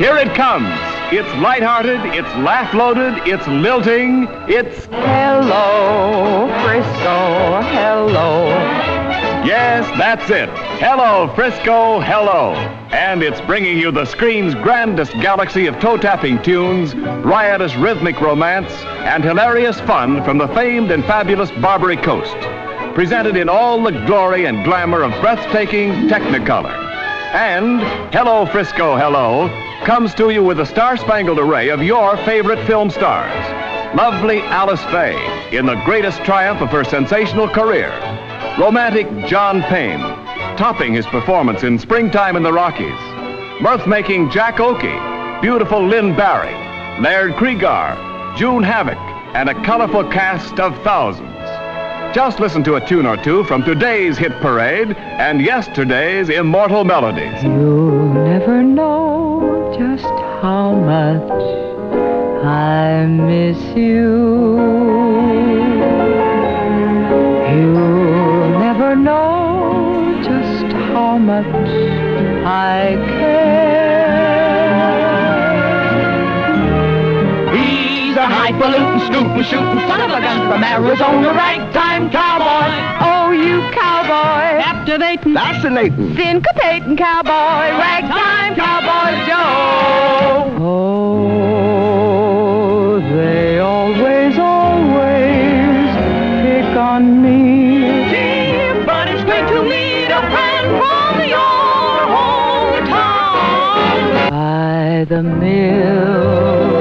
Here it comes. It's lighthearted, it's laugh-loaded, it's lilting, it's Hello, Frisco, hello. Yes, that's it. Hello, Frisco, hello. And it's bringing you the screen's grandest galaxy of toe-tapping tunes, riotous rhythmic romance, and hilarious fun from the famed and fabulous Barbary Coast. Presented in all the glory and glamour of breathtaking Technicolor. And Hello, Frisco, hello comes to you with a star-spangled array of your favorite film stars. Lovely Alice Faye in the greatest triumph of her sensational career. Romantic John Payne, topping his performance in Springtime in the Rockies. Mirth-making Jack Oakie, beautiful Lynn Bari, Laird Cregar, June Havoc, and a colorful cast of thousands. Just listen to a tune or two from today's hit parade and yesterday's immortal melodies. You'll never know just how much I miss you. You'll never know just how much I care. He's a highfalutin, scootin', shootin' son of a gun from Arizona, ragtime cowboy. Oh, you cowboy, Captivating, Fascinating. syncopating cowboy, ragtime cowboy Joe. Oh, they always, always pick on me. Gee, but it's great to meet a friend from your hometown. By the mill